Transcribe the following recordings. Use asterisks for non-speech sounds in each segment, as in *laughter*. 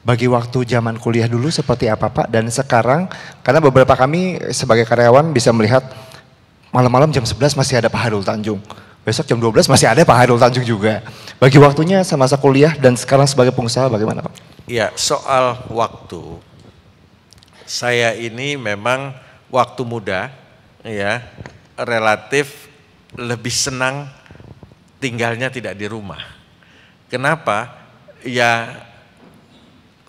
Bagi waktu zaman kuliah dulu seperti apa Pak? Dan sekarang, karena beberapa kami sebagai karyawan bisa melihat malam-malam jam 11 masih ada Pak Hairul Tanjung. Besok jam 12 masih ada Pak Hairul Tanjung juga. Bagi waktunya semasa kuliah dan sekarang sebagai pengusaha bagaimana Pak? Ya soal waktu, saya ini memang waktu muda ya relatif lebih senang tinggalnya tidak di rumah. Kenapa? Ya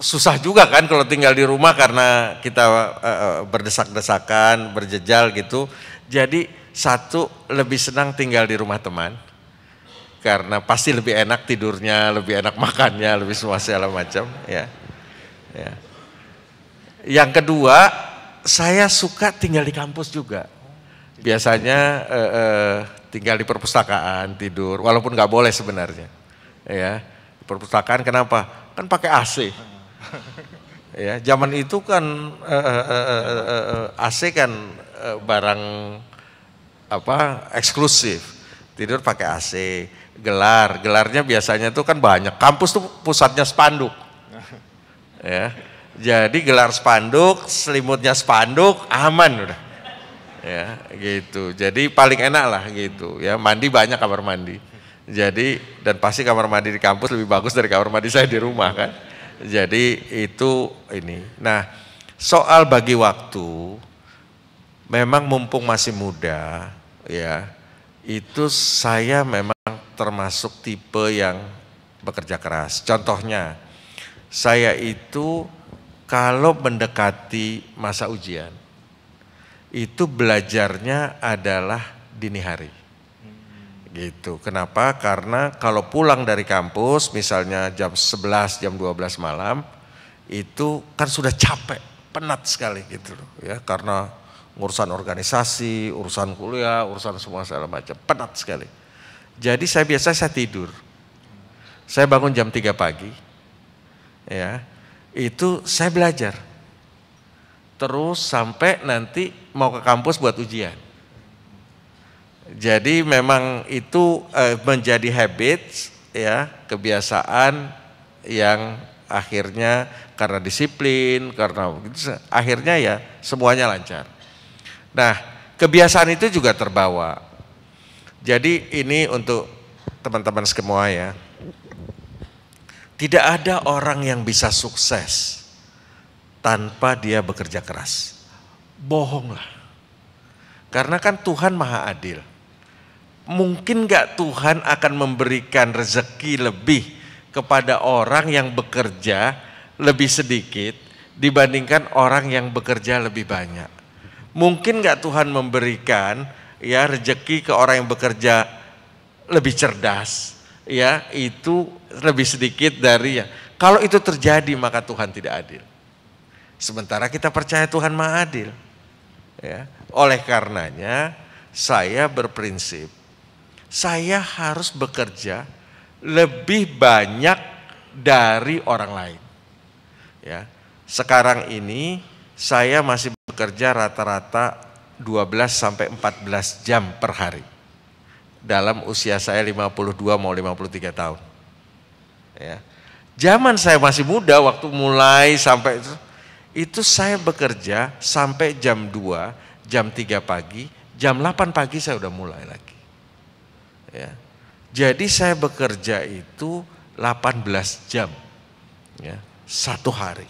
susah juga kan kalau tinggal di rumah karena kita uh, berdesak-desakan, berjejal gitu. Jadi satu lebih senang tinggal di rumah teman karena pasti lebih enak tidurnya, lebih enak *laughs* makannya, lebih semua segala macam ya. ya. Yang kedua, saya suka tinggal di kampus juga. Biasanya uh, uh, tinggal di perpustakaan tidur, walaupun nggak boleh sebenarnya. Ya, perpustakaan kenapa? Kan pakai AC ya zaman itu kan uh, uh, uh, AC kan barang apa eksklusif. Tidur pakai AC gelar. Gelarnya biasanya tuh kan banyak. Kampus tuh pusatnya spanduk. Ya jadi gelar spanduk selimutnya spanduk aman udah. Ya gitu. Jadi paling enak lah gitu. Ya mandi banyak kamar mandi. Jadi dan pasti kamar mandi di kampus lebih bagus dari kamar mandi saya di rumah kan jadi itu ini. Nah, soal bagi waktu memang mumpung masih muda ya, itu saya memang termasuk tipe yang bekerja keras. Contohnya, saya itu kalau mendekati masa ujian, itu belajarnya adalah dini hari Gitu. Kenapa? Karena kalau pulang dari kampus misalnya jam 11, jam 12 malam itu kan sudah capek, penat sekali gitu loh ya karena urusan organisasi, urusan kuliah, urusan semua segala macam, penat sekali. Jadi saya biasa saya tidur. Saya bangun jam 3 pagi. Ya. Itu saya belajar. Terus sampai nanti mau ke kampus buat ujian jadi memang itu uh, menjadi habit ya, kebiasaan yang akhirnya karena disiplin, karena akhirnya ya semuanya lancar. Nah, kebiasaan itu juga terbawa. Jadi ini untuk teman-teman semua ya. Tidak ada orang yang bisa sukses tanpa dia bekerja keras. Bohonglah. Karena kan Tuhan Maha Adil mungkin gak Tuhan akan memberikan rezeki lebih kepada orang yang bekerja lebih sedikit dibandingkan orang yang bekerja lebih banyak. Mungkin gak Tuhan memberikan ya rezeki ke orang yang bekerja lebih cerdas, ya itu lebih sedikit dari ya. Kalau itu terjadi maka Tuhan tidak adil. Sementara kita percaya Tuhan Maha Adil. Ya. Oleh karenanya saya berprinsip saya harus bekerja lebih banyak dari orang lain. Ya. Sekarang ini saya masih bekerja rata-rata 12 sampai 14 jam per hari. Dalam usia saya 52 mau 53 tahun. Ya. Zaman saya masih muda waktu mulai sampai itu, itu saya bekerja sampai jam 2, jam 3 pagi, jam 8 pagi saya udah mulai lagi. Ya. Jadi saya bekerja itu 18 jam ya, satu hari.